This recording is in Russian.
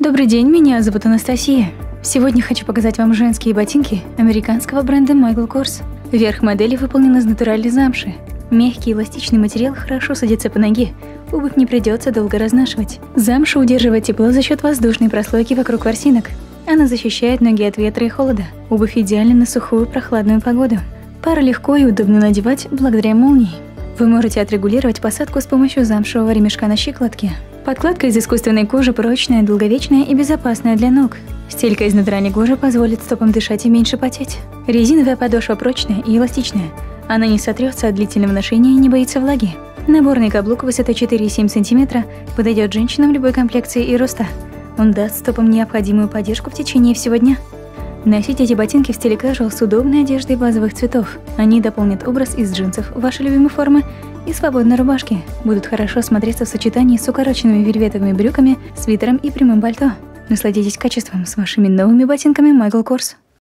Добрый день, меня зовут Анастасия. Сегодня хочу показать вам женские ботинки американского бренда Michael Kors. Верх модели выполнен из натуральной замши. Мягкий эластичный материал хорошо садится по ноге. Обувь не придется долго разнашивать. Замша удерживает тепло за счет воздушной прослойки вокруг ворсинок. Она защищает ноги от ветра и холода. Обувь идеальна на сухую прохладную погоду. Пара легко и удобно надевать благодаря молнии. Вы можете отрегулировать посадку с помощью замшевого ремешка на щиколотке. Подкладка из искусственной кожи прочная, долговечная и безопасная для ног. Стелька из натуральной кожи позволит стопам дышать и меньше потеть. Резиновая подошва прочная и эластичная. Она не сотрется от длительного ношения и не боится влаги. Наборный каблук высотой 4,7 см подойдет женщинам любой комплекции и роста. Он даст стопам необходимую поддержку в течение всего дня. Носите эти ботинки в стиле casual с удобной одеждой базовых цветов. Они дополнят образ из джинсов вашей любимой формы и свободной рубашки. Будут хорошо смотреться в сочетании с укороченными вельветовыми брюками, свитером и прямым пальто. Насладитесь качеством с вашими новыми ботинками Michael Kors.